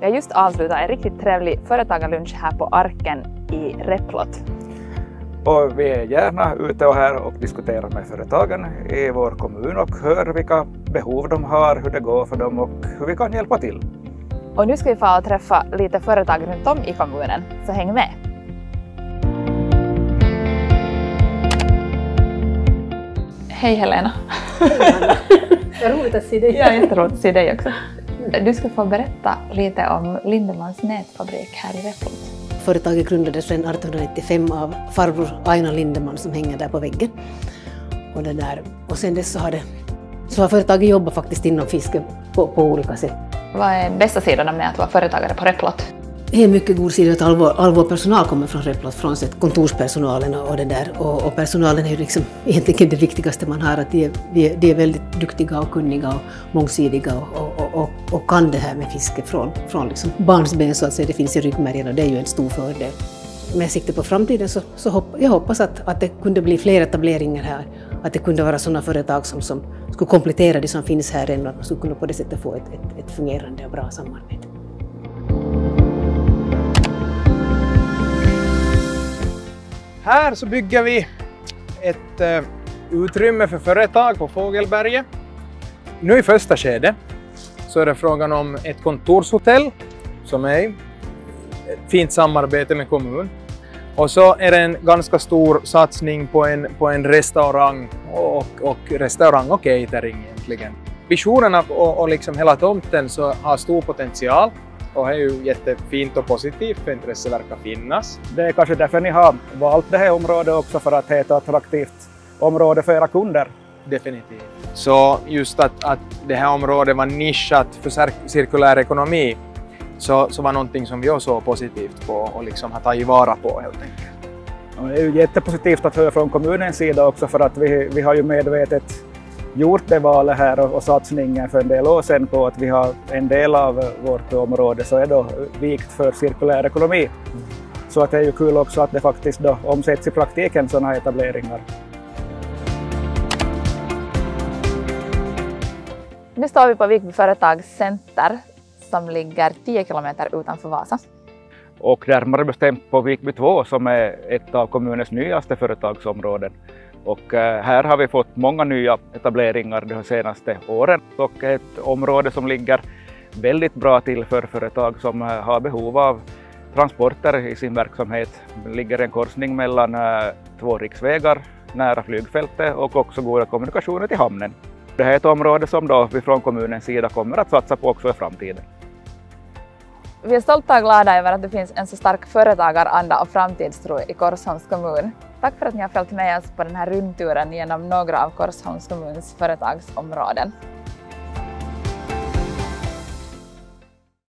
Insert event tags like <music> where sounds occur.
Vi har just avslutat en riktigt trevlig företagarlunch här på Arken i Replot. Och vi är gärna ute och här och diskuterar med företagen i vår kommun och hör vilka behov de har, hur det går för dem och hur vi kan hjälpa till. Och nu ska vi få träffa lite företag runt om i kommunen, så häng med! Hej Helena! Vad roligt att se dig. Ja, jätteroligt att se dig också. Du ska få berätta lite om Lindemans nätfabrik här i Replot. Företaget grundades redan 1895 av farbror Aina Lindeman som hänger där på väggen. Och, det där. och sen dess så har, det, så har företaget jobbat faktiskt inom fiske på, på olika sätt. Vad är bästa sidorna med att vara företagare på Replot? Det är mycket god sida att all vår, all vår personal kommer från Replot, frånsett kontorspersonalen och, det där. Och, och, personalen är ju liksom <laughs> egentligen det viktigaste man har, att de är, de är väldigt duktiga och kunniga och mångsidiga och, och, och, kan det här med fiske från, från liksom barnsben så att säga, det finns i ryggmärgen och det är ju en stor fördel. Med sikte på framtiden så, så hopp, jag hoppas att, att det kunde bli fler etableringar här, att det kunde vara sådana företag som, som skulle komplettera det som finns här än och att man skulle kunna på det sättet få ett, ett, ett fungerande och bra samarbete. Här så bygger vi ett eh, utrymme för företag på Fågelberget. Nu i första skedet så är det frågan om ett kontorshotell som är ett fint samarbete med kommun. Och så är det en ganska stor satsning på en, på en restaurang och, och restaurang och catering egentligen. Visionerna och, och liksom hela tomten så har stor potential och det är ju jättefint och positivt för intresse verkar finnas. Det är kanske därför ni har valt det här området också för att det är ett attraktivt område för era kunder. Definitivt. Så just att, att det här området var nischat för cirkulär ekonomi så, så var någonting som vi också såg positivt på och liksom har tagit vara på helt enkelt. Och det är ju jättepositivt att höra från kommunens sida också för att vi, vi har ju medvetet gjort det valet här och, och satsningen för en del år sedan på att vi har en del av vårt område så är då vikt för cirkulär ekonomi. Mm. Så att det är ju kul också att det faktiskt då omsätts i praktiken sådana här etableringar. Nu står vi på Vikby Företagscenter som ligger 10 kilometer utanför Vasa. Och närmare bestämt på Vikby 2 som är ett av kommunens nyaste företagsområden. Och eh, här har vi fått många nya etableringar de senaste åren och ett område som ligger väldigt bra till för företag som eh, har behov av transporter i sin verksamhet. Det ligger en korsning mellan eh, två riksvägar nära flygfältet och också goda kommunikationer till hamnen. Det här är ett område som då vi från kommunens sida kommer att satsa på också i framtiden. Vi är stolta och glada över att det finns en så stark företagaranda och framtidstro i Korsholms kommun. Tack för att ni har följt med oss på den här rundturen genom några av Korsholms kommuns företagsområden.